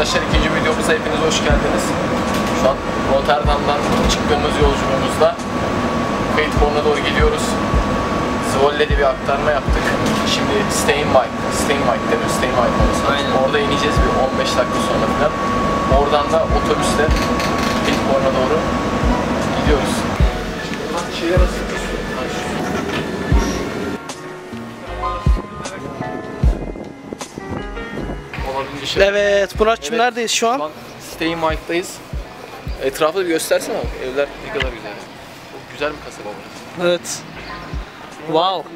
videomuza hepiniz hoş geldiniz. Şu an Rotterdam'dan çıktığımız yolculuğumuzda Faithborn'a doğru gidiyoruz. Zwolle'de bir aktarma yaptık. Şimdi Steinwijk, Steinwijk mi? Steinwijk. Aynen. Orada ineceğiz bir 15 dakika sonra falan. Oradan da otobüsle şey- Evet Muratçım Evet, neredeyiz şu an? Steinwike'dayız. Etrafı bir göstersene abi. Evler ne kadar güzel. Çok güzel bir kasaba burası. Evet. Wow.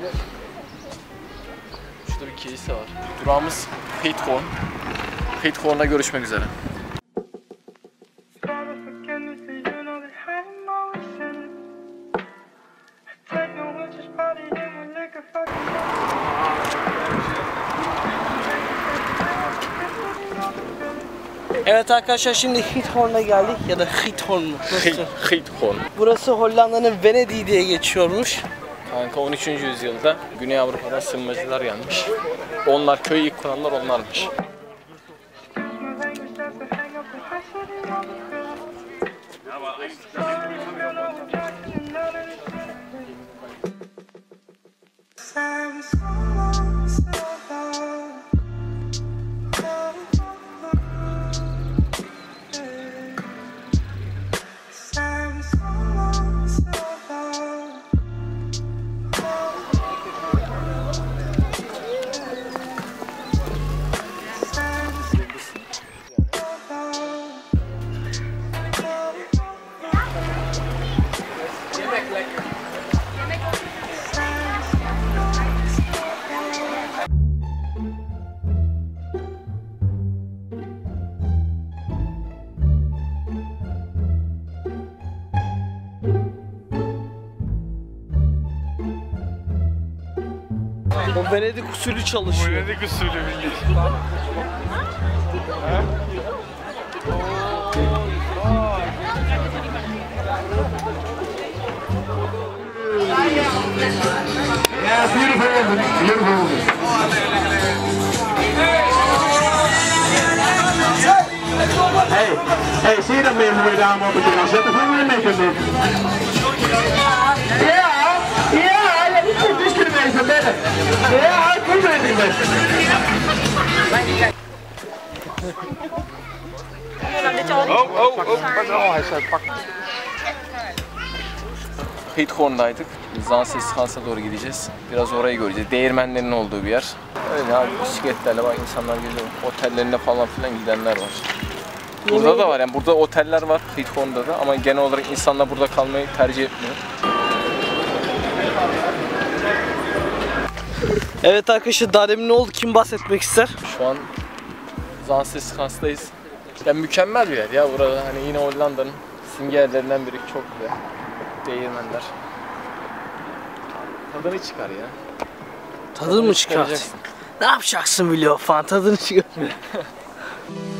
Şurada bir kilise var. Durağımız Heidhorn. Heidhorn'da görüşmek üzere. Evet arkadaşlar şimdi Hithorn'a geldik ya da Hithorn mu? Heidhorn. Burası Hollanda'nın Venediği diye geçiyormuş. Kanka 13. yüzyılda Güney Avrupa'dan sığınmacılar gelmiş. Onlar köyü ilk kuranlar onlarmış. my O Venedik usulü çalışıyor. Venedik usulü bilgi. Yeah, beautiful. Beautiful Hey, hey, zie je dat meer mooie dame op het terras zetten? Gaan we mee kunnen doen? Ja, ja, dat is goed. Dus kunnen we even bellen. Ja, goed ben ik best. Oh, oh, oh, pardon. Hij zei pak. Heidhorn'daydık. Zansestraß'a doğru gideceğiz. Biraz orayı göreceğiz. Değirmenlerin olduğu bir yer. Öyle abi bisikletlerle bak insanlar geliyor. Otellerine falan filan gidenler var. Burada da var yani burada oteller var Heidhorn'da da ama genel olarak insanlar burada kalmayı tercih etmiyor. Evet arkadaşlar daha demin ne oldu? Kim bahsetmek ister? Şu an Zansestraß'tayız. Ya mükemmel bir yer ya burada hani yine Hollanda'nın simge yerlerinden biri çok güzel. Değirmenler. Tadını çıkar ya. Tadını mı çıkaracaksın. Ne yapacaksın biliyor falan tadını çıkart.